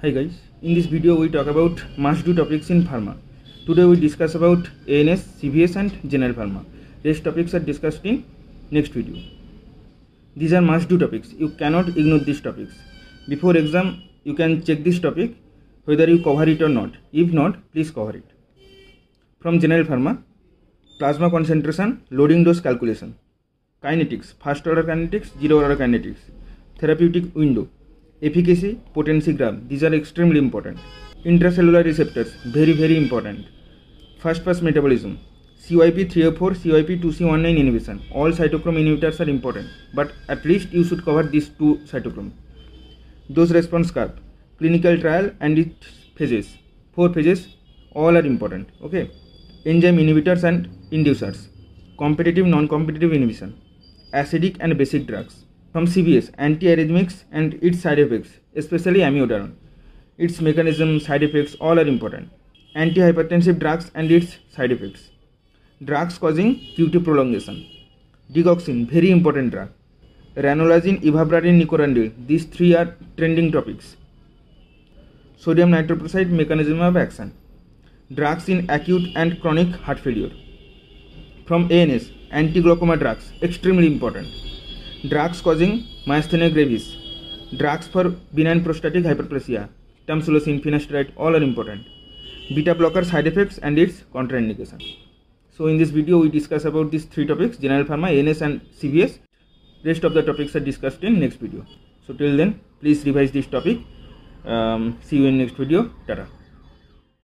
Hi guys, in this video we talk about must do topics in pharma. Today we discuss about ANS, CVS and general pharma. Rest topics are discussed in next video. These are must do topics. You cannot ignore these topics. Before exam you can check this topic whether you cover it or not. If not, please cover it. From general pharma, plasma concentration, loading dose calculation, kinetics, first order kinetics, zero order kinetics, therapeutic window, efficacy, potency graph. These are extremely important. Intracellular receptors, very very important. First pass metabolism, CYP304, CYP2C19 inhibition. All cytochrome inhibitors are important, but at least you should cover these two cytochrome. Dose response curve, clinical trial and its phases. Four phases, all are important. Okay. Enzyme inhibitors and inducers, competitive non-competitive inhibition, acidic and basic drugs. From CVS, antiarrhythmics and its side effects, especially amiodarone. Its mechanism, side effects, all are important. Antihypertensive drugs and its side effects. Drugs causing QT prolongation. Digoxin, very important drug. Ranolazine, ivabradine, nicorandil. These three are trending topics. Sodium nitroprusside mechanism of action. Drugs in acute and chronic heart failure. From ANS, anti-glaucoma drugs, extremely important. Drugs causing myasthenia gravis. Drugs for benign prostatic hyperplasia. Tamsulosin, finasteride, all are important. Beta blocker side effects and its contraindication. So in this video we discuss about these three topics, general pharma, ANS and CVS. Rest of the topics are discussed in next video. So till then, please revise this topic. Um, see you in next video. Tata.